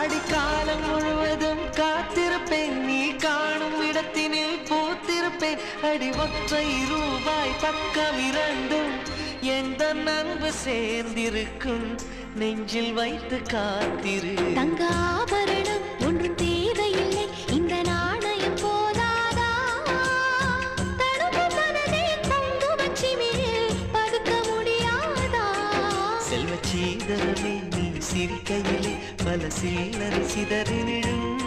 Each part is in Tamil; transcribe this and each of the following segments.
அடிக்காலம் முழுவதும் காத்திருப்பேன். நீ காணும் இடத்தினில் பூத்திருப்பேன். அடி ஒற்றை ரூபாய் பக்கம் இரண்டும் எந்த அன்பு சேர்ந்திருக்கும். நெஞ்சில் வைத்து காத்திரு. தங்கா சீதரமே நீ சிரிக்கையிலே பல சீலர் சிதறி விழும்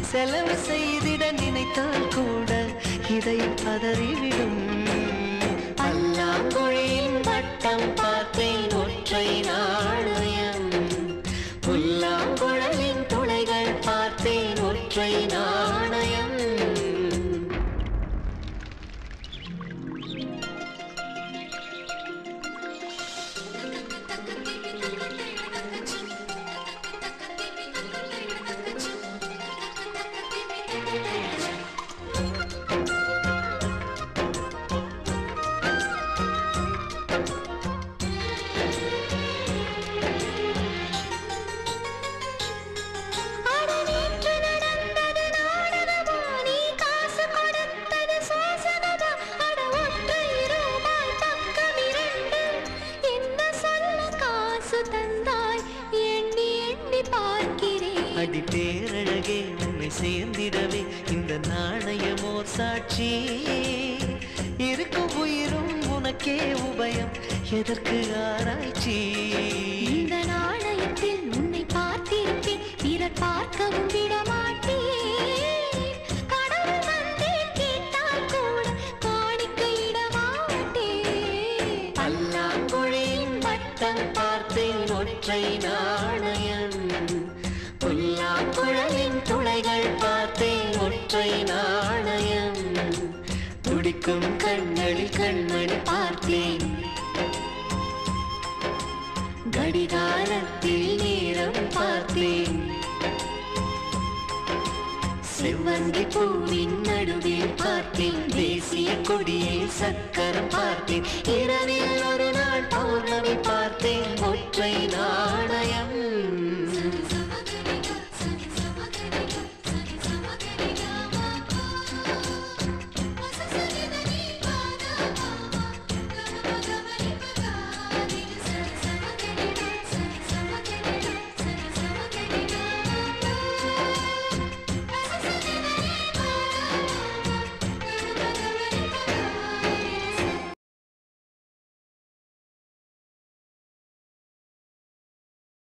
செலவு செய்திட நினைத்தால் கூட இதை பதறிவிடும். பல்லாங்குழியின் வட்டம் பார்த்தேன் ஒற்றை நாணயம். புல்லாங்குழலின் துளைகள் பார்த்தேன் ஒற்றை நாணயம் சேர்ந்திடவே இந்த நாணயமோ சாட்சி. இருக்கும் உயிரும் உனக்கே உபயம் எதற்கு ஆராய்ச்சி? இந்த நாணயத்தில் உன்னை பார்த்திருப்பேன் பிறர் பார்க்கவும் விட மாட்டேன் கடவுள் ஒற்றை நாணயம். துடிக்கும் கண்களில் கண்மணி பார்த்தேன் கடிகாரத்தில் நேரம் பார்த்தேன் செவ்வந்தி பூவின் நடுவில் பார்த்தேன் தேசிய கொடியை சக்கரம் பார்த்தேன் இரவில் ஒரு நாள் பௌர்ணமி பார்த்தேன் ஒற்றை நாள்